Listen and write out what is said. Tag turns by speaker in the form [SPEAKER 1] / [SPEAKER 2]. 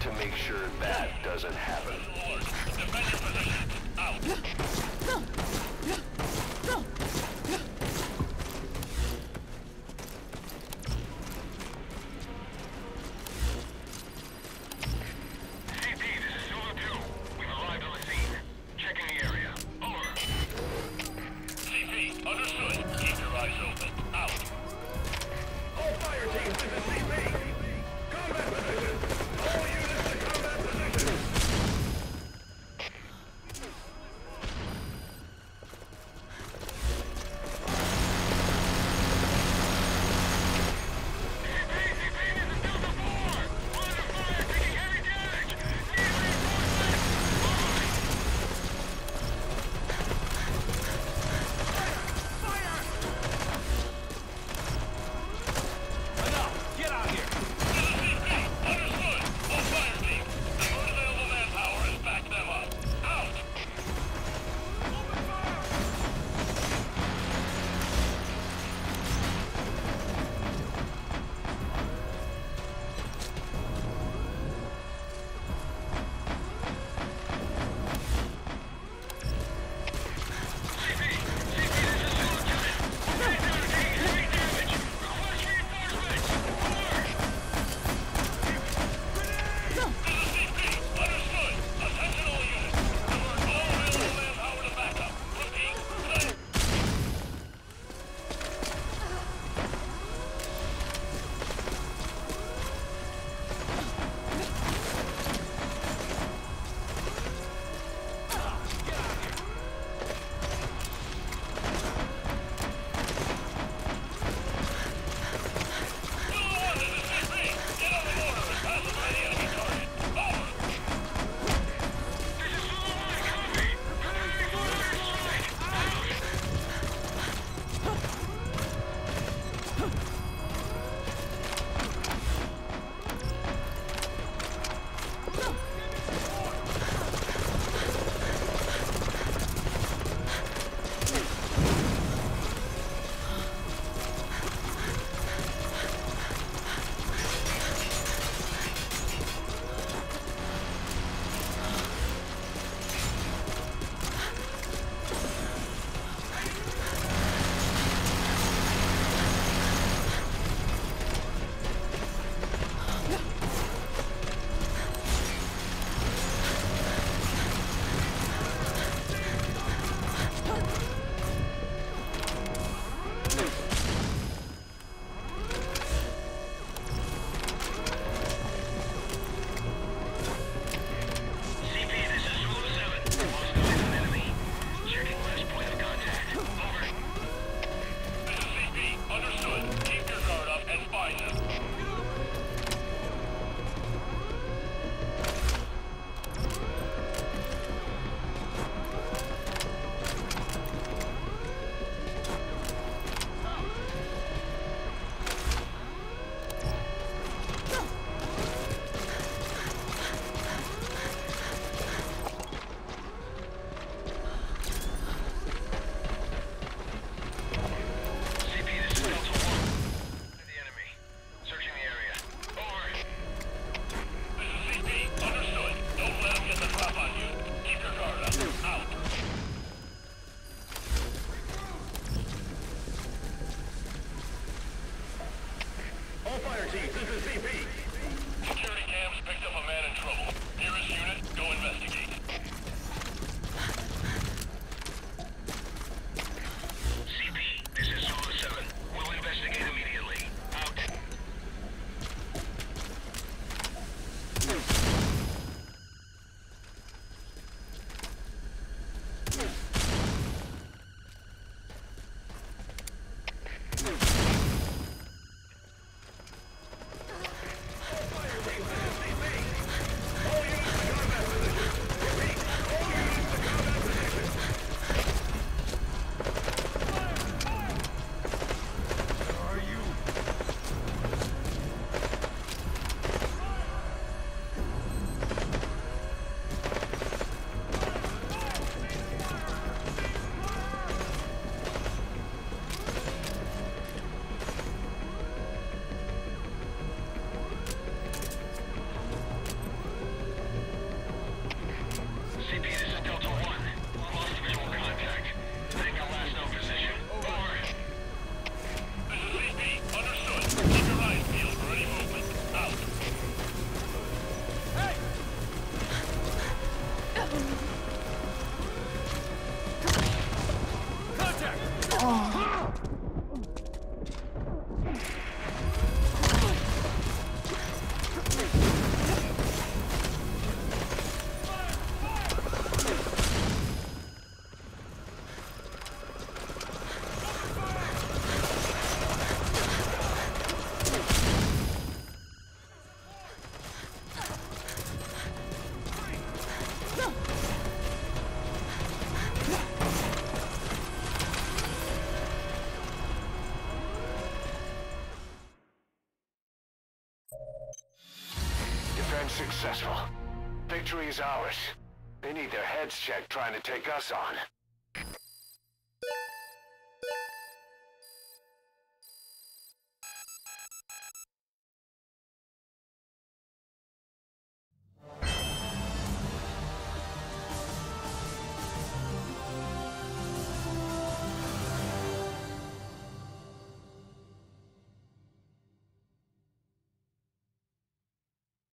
[SPEAKER 1] to make sure that doesn't happen.
[SPEAKER 2] Yeah.
[SPEAKER 3] Unsuccessful. Victory is ours. They need their heads checked trying to take us on.